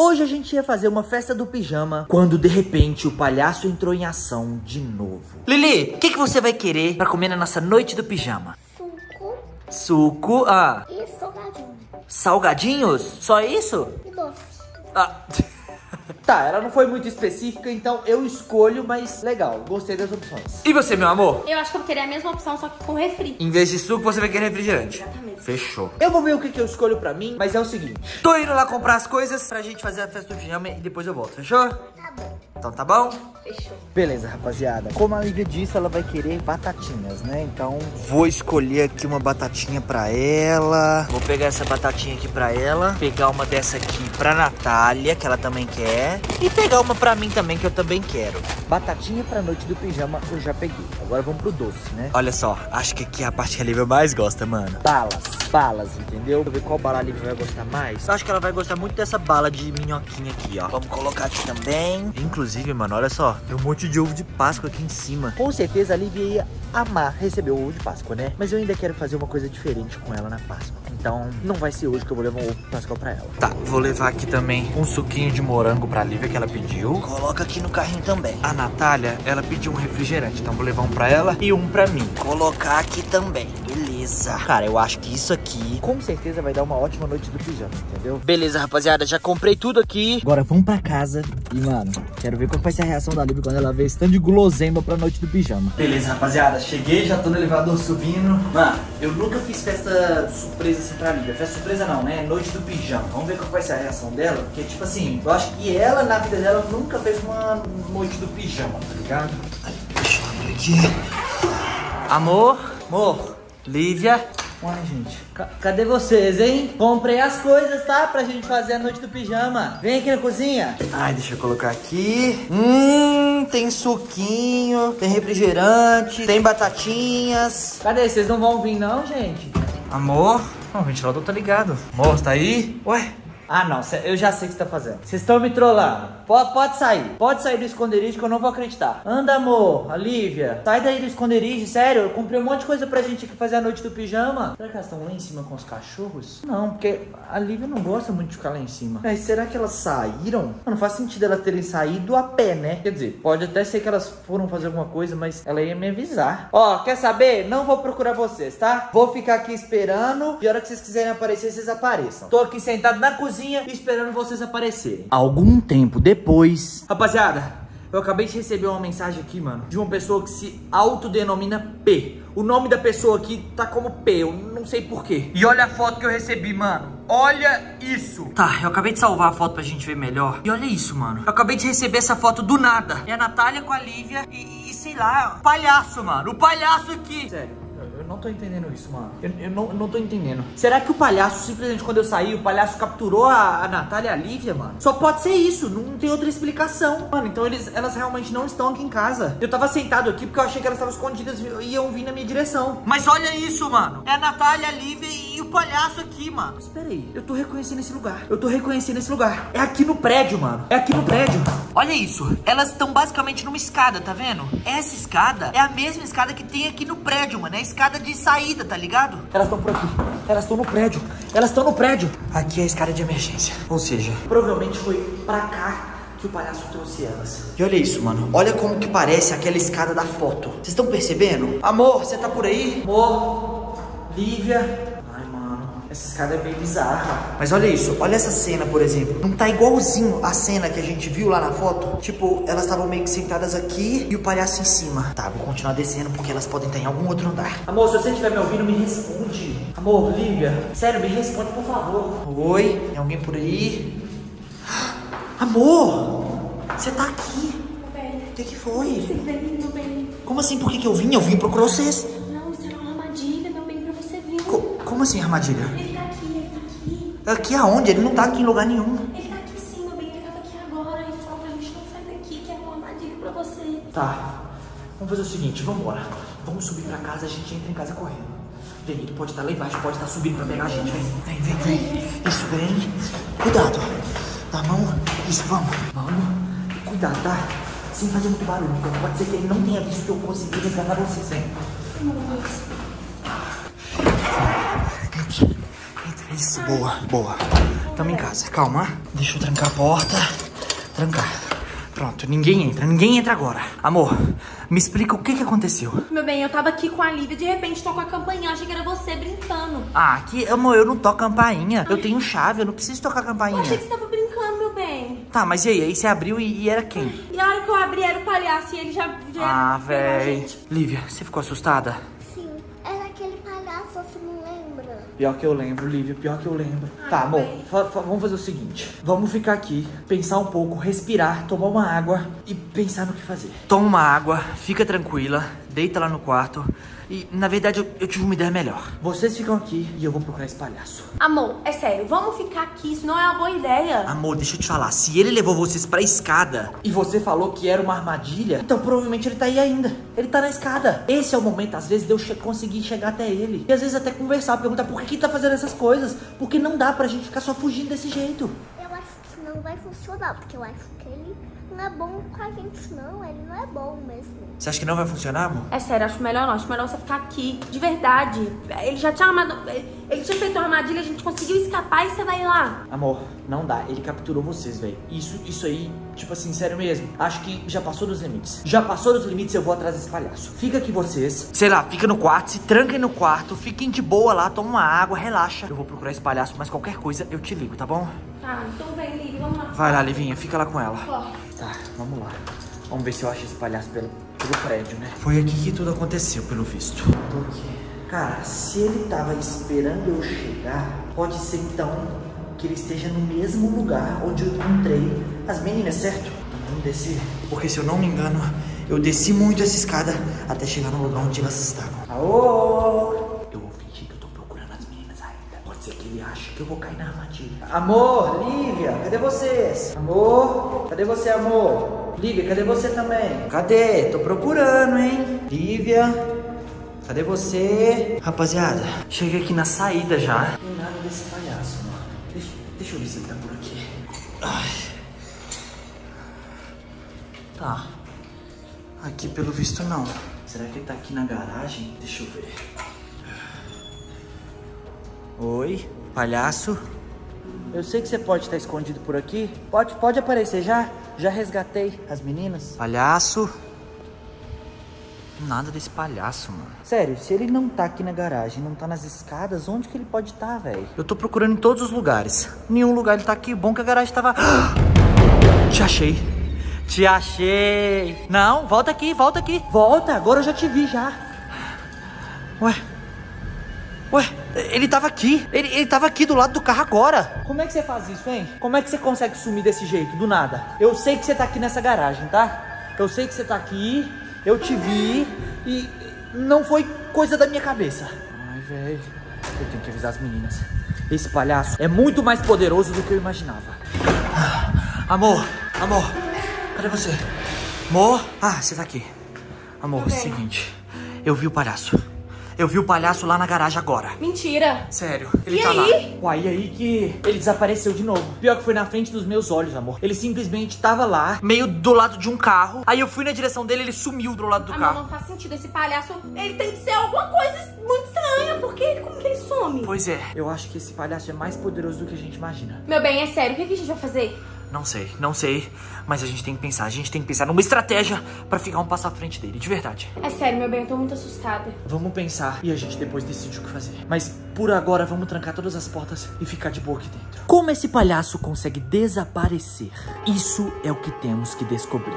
Hoje a gente ia fazer uma festa do pijama, quando de repente o palhaço entrou em ação de novo. Lili, o que, que você vai querer pra comer na nossa noite do pijama? Suco Suco, ah, e salgadinho. salgadinhos? Só isso? E doce. Ah. Tá, ela não foi muito específica, então eu escolho, mas legal, gostei das opções. E você, meu amor? Eu acho que eu vou querer a mesma opção, só que com refri. Em vez de suco, você vai querer refrigerante. Exatamente. Fechou. Eu vou ver o que, que eu escolho pra mim, mas é o seguinte. Tô indo lá comprar as coisas pra gente fazer a festa do pijama e depois eu volto, fechou? Tá bom. Então tá bom? Fechou. Beleza, rapaziada. Como a Lívia disse, ela vai querer batatinhas, né? Então, vou escolher aqui uma batatinha pra ela. Vou pegar essa batatinha aqui pra ela. Pegar uma dessa aqui pra Natália, que ela também quer. E pegar uma pra mim também, que eu também quero. Batatinha pra noite do pijama eu já peguei. Agora vamos pro doce, né? Olha só, acho que aqui é a parte que a Lívia mais gosta, mano. Balas, balas, entendeu? Vou ver qual bala a Lívia vai gostar mais. Eu acho que ela vai gostar muito dessa bala de minhoquinha aqui, ó. Vamos colocar aqui também. Inclusive, mano, olha só. Tem um monte de ovo de Páscoa aqui em cima. Com certeza a Lívia ia amar receber o ovo de Páscoa, né? Mas eu ainda quero fazer uma coisa diferente com ela na Páscoa. Então, não vai ser hoje que eu vou levar um ovo de Páscoa pra ela. Tá, vou levar aqui também um suquinho de morango pra Lívia que ela pediu. Coloca aqui no carrinho também. A Natália, ela pediu um refrigerante. Então, vou levar um pra ela e um pra mim. Colocar aqui também. Beleza. Cara, eu acho que isso aqui com certeza vai dar uma ótima noite do pijama, entendeu? Beleza, rapaziada, já comprei tudo aqui. Agora vamos pra casa e, mano, quero ver qual vai ser a reação da Lívia quando ela ver esse tanto de guloseima pra noite do pijama. Beleza, rapaziada, cheguei, já tô no elevador subindo. Mano, eu nunca fiz festa surpresa assim pra Lívia. Festa surpresa não, né? Noite do pijama. Vamos ver qual vai ser a reação dela. Porque, tipo assim, eu acho que ela, na vida dela, nunca fez uma noite do pijama, tá ligado? Ai, Deixa eu abrir aqui. Amor, amor, Lívia. Uai, gente, ca- cadê vocês, hein? Comprei as coisas, tá? Pra gente fazer a noite do pijama. Vem aqui na cozinha. Ai, deixa eu colocar aqui. Hum, tem suquinho, tem refrigerante, tem batatinhas. Cadê? Vocês não vão vir, não, gente? Amor? Não, o ventilador tá ligado. Amor, tá aí? Ué? Ah, não, eu já sei o que você tá fazendo. Vocês estão me trollando. Pode, pode sair. Pode sair do esconderijo que eu não vou acreditar. Anda, amor. Olivia. Sai daí do esconderijo, sério. Eu comprei um monte de coisa pra gente aqui fazer a noite do pijama. Será que elas estão lá em cima com os cachorros? Não, porque a Lívia não gosta muito de ficar lá em cima. Mas será que elas saíram? Não faz sentido elas terem saído a pé, né? Quer dizer, pode até ser que elas foram fazer alguma coisa, mas ela ia me avisar. Ó, quer saber? Não vou procurar vocês, tá? Vou ficar aqui esperando. E a hora que vocês quiserem aparecer, vocês apareçam. Tô aqui sentado na cozinha esperando vocês aparecerem. Algum tempo depois. Rapaziada, eu acabei de receber uma mensagem aqui, mano, de uma pessoa que se autodenomina P. O nome da pessoa aqui tá como P, eu não sei porquê. E olha a foto que eu recebi, mano. Olha isso. Tá, eu acabei de salvar a foto pra gente ver melhor. E olha isso, mano. Eu acabei de receber essa foto do nada. É a Natália com a Lívia e, e sei lá, o palhaço, mano. O palhaço aqui. Sério. Não tô entendendo isso, mano. Eu, eu não, eu não tô entendendo. Será que o palhaço, simplesmente quando eu saí, o palhaço capturou a, a Natália e a Lívia, mano? Só pode ser isso, não tem outra explicação. Mano, então eles, elas realmente não estão aqui em casa. Eu tava sentado aqui porque eu achei que elas estavam escondidas e iam vir na minha direção. Mas olha isso, mano. É a Natália, a Lívia e o palhaço aqui, mano. Espera aí, eu tô reconhecendo esse lugar. Eu tô reconhecendo esse lugar. É aqui no prédio, mano. É aqui no prédio. Olha isso. Elas estão basicamente numa escada, tá vendo? Essa escada é a mesma escada que tem aqui no prédio, mano. É a escada de saída, tá ligado? Elas estão por aqui. Elas estão no prédio. Elas estão no prédio. Aqui é a escada de emergência. Ou seja, provavelmente foi pra cá que o palhaço trouxe elas. E olha isso, mano. Olha como que parece aquela escada da foto. Vocês estão percebendo? Amor, você tá por aí? Amor, Lívia. Essa escada é bem bizarra. Mas olha isso, olha essa cena, por exemplo. Não tá igualzinho a cena que a gente viu lá na foto? Tipo, elas estavam meio que sentadas aqui e o palhaço em cima. Tá, vou continuar descendo porque elas podem estar em algum outro andar. Amor, se você estiver me ouvindo, me responde. Amor, Lívia. Sério, me responde, por favor. Oi, tem alguém por aí? Amor, você tá aqui. O que, que foi? Você vem, meu bem. Como assim? Por que, que eu vim? Eu vim procurar vocês. Como assim, armadilha? Ele tá aqui, ele tá aqui. Aqui aonde? Ele não tá aqui em lugar nenhum. Ele tá aqui sim, meu bem. Ele tava aqui agora. Ele falou pra gente não sair daqui, que é uma armadilha pra você. Tá. Vamos fazer o seguinte, vamos embora. Vamos subir pra casa, a gente entra em casa correndo. Vem, ele pode estar lá embaixo, pode estar subindo pra pegar a gente. Vem, vem, vem, vem. Isso, vem. Cuidado. Dá a mão. Isso, vamos. Vamos. Cuidado, tá? Sem fazer muito barulho, porque pode ser que ele não tenha visto que eu consegui resgatar vocês, vem. Entra, entra. Isso, boa, boa. Tamo em casa. Calma. Deixa eu trancar a porta. Trancar. Pronto, ninguém entra. Ninguém entra agora. Amor, me explica o que que aconteceu. Meu bem, eu tava aqui com a Lívia, de repente tocou a campainha, achei que era você brincando. Ah, que amor, eu não toco campainha. Eu tenho chave, eu não preciso tocar Eu achei que campainha. você tava brincando, meu bem. Tá, mas e aí? Aí você abriu e, e era quem? E a hora que eu abri era o palhaço e ele já... já Ah, véi. gente. Lívia, você ficou assustada? Pior que eu lembro, Lívia, pior que eu lembro. Tá, bem. fa- fa- vamos fazer o seguinte. Vamos ficar aqui, pensar um pouco, respirar, tomar uma água e pensar no que fazer. Toma uma água, fica tranquila, deita lá no quarto. E, na verdade, eu, eu tive uma ideia melhor. Vocês ficam aqui e eu vou procurar esse palhaço. Amor, é sério, vamos ficar aqui, isso não é uma boa ideia. Amor, deixa eu te falar, se ele levou vocês pra escada e você falou que era uma armadilha, então provavelmente ele tá aí ainda. Ele tá na escada. Esse é o momento, às vezes, de eu che- conseguir chegar até ele. E às vezes até conversar, perguntar por que que ele tá fazendo essas coisas. Porque não dá pra gente ficar só fugindo desse jeito. Eu acho que não vai funcionar, porque eu acho que ele não é bom com a gente, não. Ele não é bom mesmo. Você acha que não vai funcionar, amor? É sério, acho melhor não, acho melhor você ficar aqui, de verdade. Ele já tinha armado, ele tinha feito uma armadilha, a gente conseguiu escapar e você vai lá. Amor, não dá. Ele capturou vocês, velho. Isso, isso aí, tipo assim, sério mesmo. Acho que já passou dos limites. Já passou dos limites, eu vou atrás desse palhaço. Fica aqui vocês. Sei lá, fica no quarto, se tranquem no quarto, fiquem de boa lá, toma uma água, relaxa. Eu vou procurar esse palhaço, mas qualquer coisa eu te ligo, tá bom? Tá, então vem, Lívia, vamos lá. Vai lá, Livinha, fica lá com ela. Ó. Tá, vamos lá. Vamos ver se eu acho esse palhaço pelo, pelo prédio, né? Foi aqui que tudo aconteceu, pelo visto. Tô aqui. Cara, se ele tava esperando eu chegar, pode ser então que ele esteja no mesmo lugar onde eu encontrei as meninas, certo? Então vamos descer. Porque se eu não me engano, eu desci muito essa escada até chegar no lugar onde elas estavam. Aô! Eu vou fingir que eu tô procurando as meninas ainda. Ache que eu vou cair na armadilha. Amor, Lívia, cadê vocês? Amor, cadê você, amor? Lívia, cadê você também? Cadê? Tô procurando, hein? Lívia, cadê você? Rapaziada, cheguei aqui na saída já. Não tem nada desse palhaço, mano. Deixa, deixa eu ver se ele tá por aqui. Ai. Tá. Aqui pelo visto não. Será que ele tá aqui na garagem? Deixa eu ver. Oi, palhaço. Eu sei que você pode estar escondido por aqui. Pode, pode aparecer já. Já resgatei as meninas. Palhaço. Nada desse palhaço, mano. Sério, se ele não tá aqui na garagem, não tá nas escadas, onde que ele pode estar, velho? Eu tô procurando em todos os lugares. Nenhum lugar ele tá aqui. Bom que a garagem tava. Te achei. Te achei. Não, volta aqui, volta aqui. Volta, agora eu já te vi já. Ué. Ué, ele tava aqui. Ele, ele tava aqui do lado do carro agora. Como é que você faz isso, hein? Como é que você consegue sumir desse jeito, do nada? Eu sei que você tá aqui nessa garagem, tá? Eu sei que você tá aqui. Eu te vi. E não foi coisa da minha cabeça. Ai, velho. Eu tenho que avisar as meninas. Esse palhaço é muito mais poderoso do que eu imaginava. Amor, amor, cadê você? Amor? Ah, você tá aqui. Amor, Tô bem. seguinte. Eu vi o palhaço. Eu vi o palhaço lá na garagem agora. Mentira. Sério, ele E tá aí? lá. Uai, e aí que ele desapareceu de novo. Pior que foi na frente dos meus olhos, amor. Ele simplesmente tava lá, meio do lado de um carro. Aí eu fui na direção dele, ele sumiu do lado do Amor, carro. não faz sentido. Esse palhaço, ele tem que ser alguma coisa muito estranha. Porque ele, como que ele some? Pois é, eu acho que esse palhaço é mais poderoso do que a gente imagina. Meu bem, é sério, o que, que a gente vai fazer? Não sei, não sei, mas a gente tem que pensar, a gente tem que pensar numa estratégia pra ficar um passo à frente dele, de verdade. É sério, meu bem, eu tô muito assustada. Vamos pensar e a gente depois decide o que fazer. Mas por agora vamos trancar todas as portas e ficar de boa aqui dentro. Como esse palhaço consegue desaparecer? Isso é o que temos que descobrir.